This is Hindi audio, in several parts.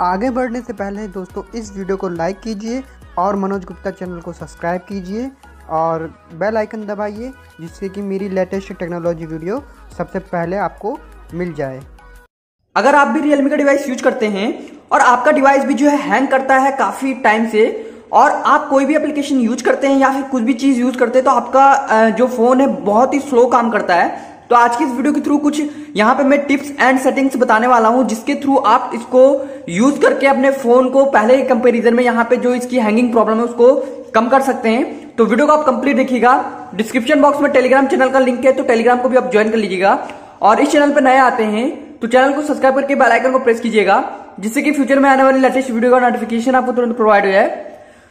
आगे बढ़ने से पहले दोस्तों, इस वीडियो को लाइक कीजिए और मनोज गुप्ता चैनल को सब्सक्राइब कीजिए और बेल आइकन दबाइए, जिससे कि मेरी लेटेस्ट टेक्नोलॉजी वीडियो सबसे पहले आपको मिल जाए। अगर आप भी रियलमी का डिवाइस यूज़ करते हैं और आपका डिवाइस भी जो है हैंग करता है काफ़ी टाइम से और आप कोई भी एप्लीकेशन यूज़ करते हैं या फिर कुछ भी चीज़ यूज़ करते हैं तो आपका जो फ़ोन है बहुत ही स्लो काम करता है। तो आज की इस वीडियो के थ्रू कुछ यहाँ पे मैं टिप्स एंड सेटिंग्स बताने वाला हूँ, जिसके थ्रू आप इसको यूज़ करके अपने फ़ोन को पहले कंपेरिजन में यहाँ पे जो इसकी हैंगिंग प्रॉब्लम है उसको कम कर सकते हैं। तो वीडियो को आप कंप्लीट देखिएगा। डिस्क्रिप्शन बॉक्स में टेलीग्राम चैनल का लिंक है तो टेलीग्राम को भी आप ज्वाइन कर लीजिएगा। और इस चैनल पर नए आते हैं तो चैनल को सब्सक्राइब करके बेल आइकन को प्रेस कीजिएगा, जिससे कि फ्यूचर में आने वाली लेटेस्ट वीडियो का नोटिफिकेशन आपको तुरंत प्रोवाइड हो जाए।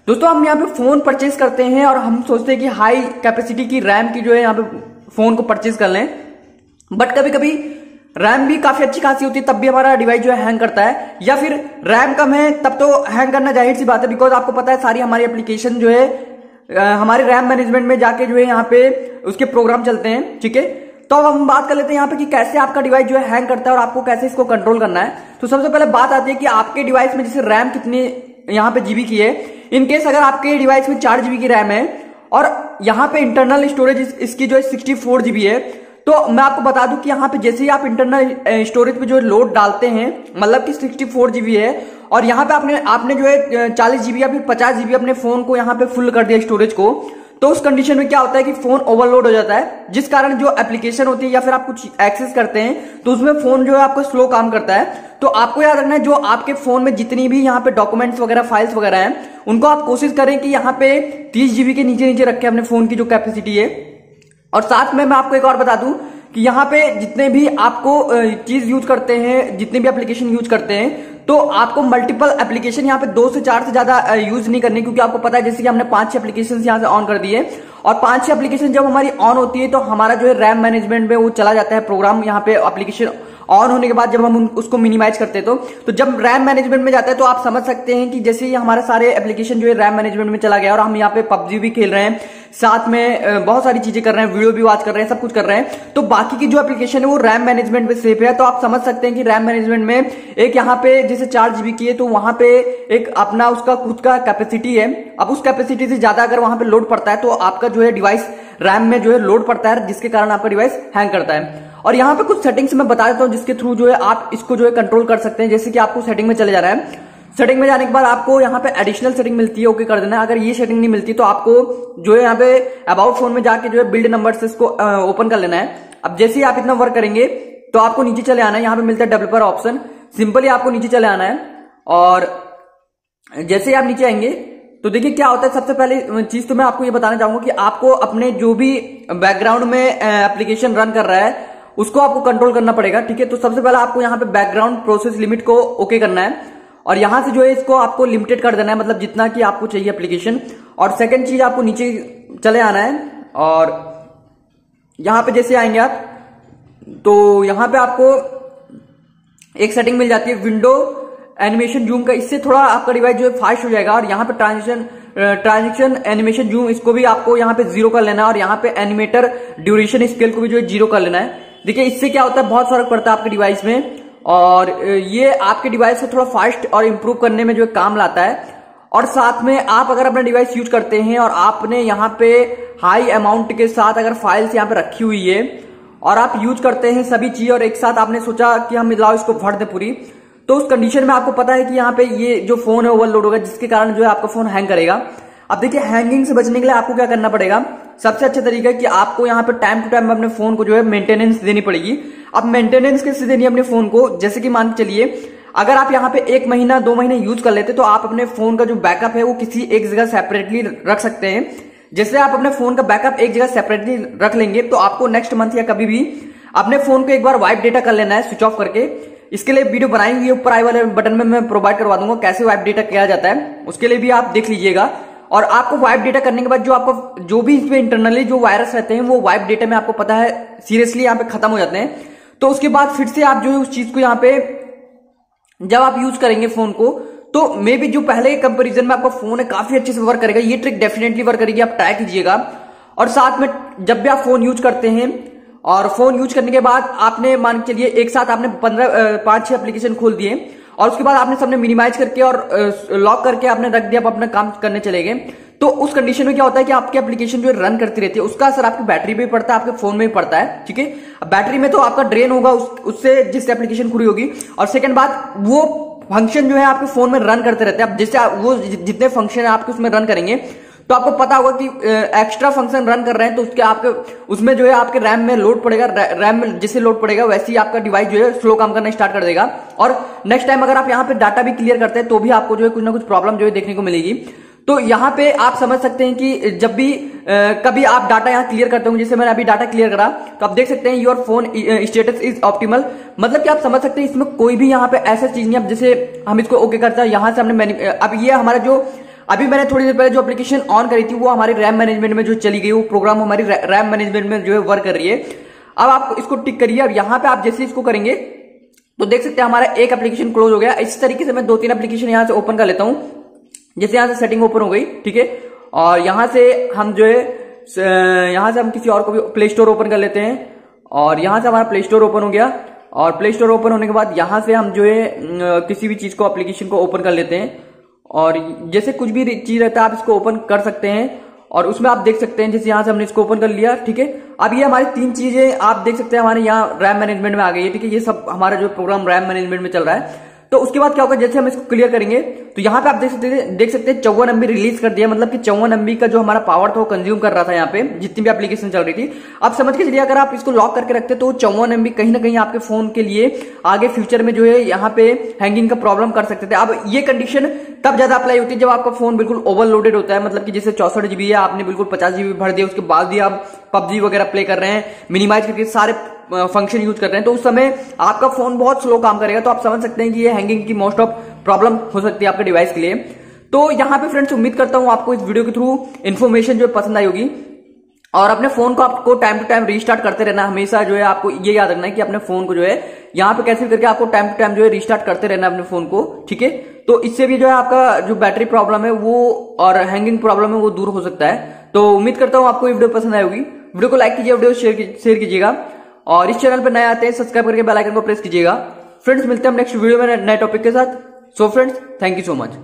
दोस्तों, हम यहाँ पे फ़ोन परचेज करते हैं और हम सोचते हैं कि हाई कैपेसिटी की रैम की जो है यहाँ पे फ़ोन को परचेज कर लें। बट कभी कभी रैम भी काफ़ी अच्छी खासी होती है, तब भी हमारा डिवाइस जो है हैंग करता है। या फिर रैम कम है, तब तो हैंग करना ज़ाहिर सी बात है बिकॉज़ आपको पता है सारी हमारी एप्लीकेशन जो है हमारे रैम मैनेजमेंट में जाके जो है यहाँ पे उसके प्रोग्राम चलते हैं, ठीक है? तो अब हम बात कर लेते हैं यहाँ पे कि कैसे आपका डिवाइस जो है हैंग करता है और आपको कैसे इसको कंट्रोल करना है। तो सबसे पहले बात आती है कि आपके डिवाइस में जैसे रैम कितनी यहाँ पे जीबी की है इन केस अगर आपके डिवाइस में चार जीबी की रैम है, और यहाँ पे इंटरनल स्टोरेज इसकी जो है सिक्सटी फोर जीबी है तो मैं आपको बता दूँ कि यहाँ पे जैसे ही आप इंटरनल स्टोरेज पे जो लोड डालते हैं मतलब कि सिक्सटी फोर जीबी है, और यहाँ पे आपने आपने जो है चालीस जीबी या फिर पचास जीबी अपने फ़ोन को यहाँ पे फुल कर दिया स्टोरेज को तो उस कंडीशन में क्या होता है कि फ़ोन ओवरलोड हो जाता है, जिस कारण जो एप्लीकेशन होती है या फिर आप कुछ एक्सेस करते हैं तो उसमें फ़ोन जो है आपको स्लो काम करता है। तो आपको याद रखना है, जो आपके फ़ोन में जितनी भी यहाँ पे डॉक्यूमेंट्स वगैरह फाइल्स वगैरह हैं, उनको आप कोशिश करें कि यहाँ पे तीस जीबी के नीचे नीचे रखें अपने फ़ोन की जो कैपेसिटी है और साथ में मैं आपको एक और बता दूँ कि यहाँ पे जितने भी आपको चीज़ यूज़ करते हैं, जितने भी एप्लीकेशन यूज़ करते हैं तो आपको मल्टीपल एप्लीकेशन यहाँ पे दो से चार से ज़्यादा यूज़ नहीं करने, क्योंकि आपको पता है जैसे कि हमने पाँच छह एप्लीकेशन यहाँ से ऑन कर दिए। और पाँच छह एप्लीकेशन जब हमारी ऑन होती है तो हमारा जो है रैम मैनेजमेंट में वो चला जाता है प्रोग्राम यहाँ पे एप्लीकेशन ऑन होने के बाद जब हम उसको मिनिमाइज करते हैं तो तो जब रैम मैनेजमेंट में जाता है तो आप समझ सकते हैं कि जैसे ही हमारे सारे एप्लीकेशन जो है रैम मैनेजमेंट में चला गया और हम यहाँ पे पबजी भी खेल रहे हैं साथ में बहुत सारी चीज़ें कर रहे हैं, वीडियो भी वॉच कर रहे हैं, सब कुछ कर रहे हैं। तो बाकी की जो एप्लीकेशन है वो रैम मैनेजमेंट में सेफ़ है। तो आप समझ सकते हैं कि रैम मैनेजमेंट में एक यहाँ पे जैसे चार जीबी की है तो वहाँ पे एक अपना उसका खुद का कैपेसिटी है। अब उस कैपेसिटी से ज़्यादा अगर वहाँ पे लोड पड़ता है तो आपका जो है डिवाइस रैम में जो है लोड पड़ता है, जिसके कारण आपका डिवाइस हैंग करता है। और यहाँ पे कुछ सेटिंग्स मैं बता देता हूँ, जिसके थ्रू जो है आप इसको जो है कंट्रोल कर सकते हैं, जैसे कि आपको सेटिंग में चले जा रहा है। सेटिंग में जाने के बाद आपको यहाँ पे एडिशनल सेटिंग मिलती है ओके कर देना। अगर ये सेटिंग नहीं मिलती तो आपको जो है यहाँ पे अबाउट फ़ोन में जाके जो है बिल्ड नंबर से इसको ओपन कर लेना है। अब जैसे ही आप इतना वर्क करेंगे तो आपको नीचे चले आना है। यहाँ पे मिलता है डेवलपर ऑप्शन सिंपली आपको नीचे चले आना है। और जैसे ही आप नीचे आएँगे तो देखिए क्या होता है। सबसे पहले चीज़ तो मैं आपको ये बताना चाहूँगा कि आपको अपने जो भी बैकग्राउंड में एप्लीकेशन रन कर रहा है, उसको आपको कंट्रोल करना पड़ेगा, ठीक है? तो सबसे पहले आपको यहाँ पे बैकग्राउंड प्रोसेस लिमिट को ओके करना है। और यहाँ से जो है इसको आपको लिमिटेड कर देना है मतलब जितना कि आपको चाहिए एप्लीकेशन और सेकंड चीज़ आपको नीचे चले आना है, और यहाँ पे जैसे आएँगे आप तो यहाँ पे आपको एक सेटिंग मिल जाती है विंडो एनिमेशन जूम का। इससे थोड़ा आपका डिवाइस जो है फास्ट हो जाएगा, और यहाँ पे ट्रांजेक्शन ट्रांजेक्शन एनिमेशन जूम इसको भी आपको यहाँ पे ज़ीरो कर लेना है, और यहाँ पे एनिमेटर ड्यूरेशन स्केल को भी जो है ज़ीरो कर लेना है। देखिए, इससे क्या होता है, बहुत फ़र्क पड़ता है आपके डिवाइस में। और ये आपके डिवाइस को थोड़ा फास्ट और इम्प्रूव करने में जो काम लाता है। और साथ में आप अगर अपना डिवाइस यूज़ करते हैं और आपने यहाँ पे हाई अमाउंट के साथ अगर फाइल्स यहाँ पे रखी हुई है और आप यूज़ करते हैं सभी चीज़ और एक साथ आपने सोचा कि हम लाओ इसको भर दे पूरी तो उस कंडीशन में आपको पता है कि यहाँ पे ये जो फ़ोन है ओवरलोड होगा, जिसके कारण जो है आपका फ़ोन हैंग करेगा। अब देखिए हैंगिंग से बचने के लिए आपको क्या करना पड़ेगा? सबसे अच्छा तरीका है कि आपको यहाँ पे टाइम टू टाइम अपने फ़ोन को जो है मेंटेनेंस देनी पड़ेगी। अब मेंटेनेंस कैसे देनी अपने फ़ोन को? जैसे कि मान के चलिए, अगर आप यहाँ पे एक महीना, दो महीने यूज़ कर लेते तो आप अपने फ़ोन का जो बैकअप है वो किसी एक जगह सेपरेटली रख सकते हैं। जैसे आप अपने फ़ोन का बैकअप एक जगह सेपरेटली रख लेंगे तो आपको नेक्स्ट मंथ या कभी भी अपने फ़ोन को एक बार वाइप डेटा कर लेना है स्विच ऑफ़ करके। इसके लिए वीडियो बनाएँगे ऊपर आई वाले बटन में मैं प्रोवाइड करवा दूँगा कैसे वाइप डेटा किया जाता है। उसके लिए भी आप देख लीजिएगा। और आपको वाइप डेटा करने के बाद जो आपको, जो भी इसमें इंटरनली जो वायरस रहते हैं, वो वाइप डेटा में आपको पता है सीरियसली यहाँ पे खत्म हो जाते हैं। तो उसके बाद फिर से आप जो है उस चीज़ को यहाँ पे, जब आप यूज़ करेंगे फ़ोन को तो मे बी जो पहले कंपेरिजन में आपका फ़ोन है, काफ़ी अच्छे से वर्क करेगा। ये ट्रिक डेफिनेटली वर्क करेगी, आप ट्राई कीजिएगा। और साथ में जब भी आप फ़ोन यूज़ करते हैं, और फ़ोन यूज़ करने के बाद आपने, मान के चलिए, एक साथ आपने पंद्रह पाँच छह एप्लीकेशन खोल दिए। और उसके बाद आपने सबने मिनिमाइज करके और लॉक करके आपने रख दिया अपना काम करने चले गए। तो उस कंडीशन में क्या होता है कि आपकी एप्लीकेशन जो है रन करती रहती है उसका असर आपकी बैटरी पे पड़ता है आपके फ़ोन में भी पड़ता है ठीक है? बैटरी में तो आपका ड्रेन होगा उस, उससे जिससे एप्लीकेशन खुली होगी। और सेकंड बात वो फ़ंक्शन जो है आपके फ़ोन में रन करते रहते हैं। जिससे वो जितने फ़ंक्शन है आपके उसमें रन करेंगे तो आपको पता होगा कि एक्स्ट्रा फ़ंक्शन रन कर रहे हैं तो उसके आपके उसमें जो है आपके रैम में लोड पड़ेगा रैम में जिससे लोड पड़ेगा वैसे ही आपका डिवाइस जो है स्लो काम करना स्टार्ट कर देगा। और नेक्स्ट टाइम अगर आप यहाँ पे डाटा भी क्लियर करते हैं तो भी आपको जो है कुछ ना कुछ प्रॉब्लम जो है देखने को मिलेगी। तो यहाँ पे आप समझ सकते हैं कि जब भी आ, कभी आप डाटा यहाँ क्लियर करते होंगे जैसे मैंने अभी डाटा क्लियर करा तो आप देख सकते हैं your phone status is optimal मतलब कि आप समझ सकते हैं इसमें कोई भी यहाँ पे ऐसा चीज़ नहीं अब जैसे हम इसको ओके करते हैं यहाँ से हमने अब ये हमारा जो अभी मैंने थोड़ी देर पहले जो एप्लीकेशन ऑन करी थी, वो हमारी रैम मैनेजमेंट में जो चली गई, वो प्रोग्राम हमारी रैम मैनेजमेंट में जो है वर्क कर रही है। अब आप इसको टिक करिए। अब यहाँ पे आप जैसे इसको करेंगे तो देख सकते हैं हमारा एक एप्लीकेशन क्लोज हो गया। इस तरीके से मैं दो तीन एप्लीकेशन यहाँ से ओपन कर लेता हूँ। जैसे यहाँ से सेटिंग ओपन हो गई, ठीक है? और यहाँ से हम जो है यहाँ से हम किसी और को भी प्ले स्टोर ओपन कर लेते हैं। और यहाँ से हमारा प्ले स्टोर ओपन हो गया। और प्ले स्टोर ओपन होने के बाद यहाँ से हम जो है किसी भी चीज़ को एप्लीकेशन को ओपन कर लेते हैं। और जैसे कुछ भी चीज़ रहता है, आप इसको ओपन कर सकते हैं और उसमें आप देख सकते हैं, जैसे यहाँ से हमने इसको ओपन कर लिया, ठीक है? अब ये हमारी तीन चीज़ें आप देख सकते हैं, हमारे यहाँ रैम मैनेजमेंट में आ गई है, ठीक है? ये सब हमारा जो प्रोग्राम रैम मैनेजमेंट में चल रहा है तो उसके बाद क्या होगा, जैसे हम इसको क्लियर करेंगे तो यहाँ पे आप देख सकते हैं देख सकते हैं चौवन एमबी रिलीज़ कर दिया मतलब कि चौवन एमबी का जो हमारा पावर था वो कंज्यूम कर रहा था यहाँ पे, जितनी भी एप्लीकेशन चल रही थी। अब समझ के चलिए, अगर आप इसको लॉक करके रखते तो चौवन एमबी कहीं ना कहीं आपके फ़ोन के लिए आगे फ्यूचर में जो है, यहाँ पे हैंगिंग का प्रॉब्लम कर सकते थे। अब ये कंडीशन तब ज़्यादा अप्लाई होती है जब आपका फ़ोन बिल्कुल ओवरलोडेड होता है मतलब कि जैसे चौसठ जीबी है, आपने बिल्कुल पचास जीबी भर दिया, उसके बाद भी आप पबजी वगैरह प्ले कर रहे हैं मिनिमाइज करके सारे फ़ंक्शन यूज़ कर रहे हैं। तो उस समय आपका फ़ोन बहुत स्लो काम करेगा तो आप समझ सकते हैं कि ये हैंगिंग की मोस्ट ऑफ़ प्रॉब्लम हो सकती है आपके डिवाइस के लिए। तो यहाँ पे फ्रेंड्स उम्मीद करता हूँ आपको इस वीडियो के थ्रू इन्फॉर्मेशन जो पसंद आई होगी। और अपने फ़ोन को आपको टाइम टू टाइम रीस्टार्ट करते रहना, हमेशा जो है आपको ये याद रखना है कि अपने फ़ोन को जो है यहाँ पे कैसे करके आपको टाइम टू टाइम जो है रीस्टार्ट करते रहना अपने फ़ोन को, ठीक है? तो इससे भी जो है आपका जो बैटरी प्रॉब्लम है वो और हैंगिंग प्रॉब्लम है वो दूर हो सकता है। तो उम्मीद करता हूँ आपको ये वीडियो पसंद आई होगी। वीडियो को लाइक कीजिए, वीडियो शेयर कीजिएगा। और इस चैनल पर नए आते हैं सब्सक्राइब करके बेल आइकन को प्रेस कीजिएगा। फ्रेंड्स मिलते हैं नेक्स्ट वीडियो में नए टॉपिक के साथ। So friends thank you so much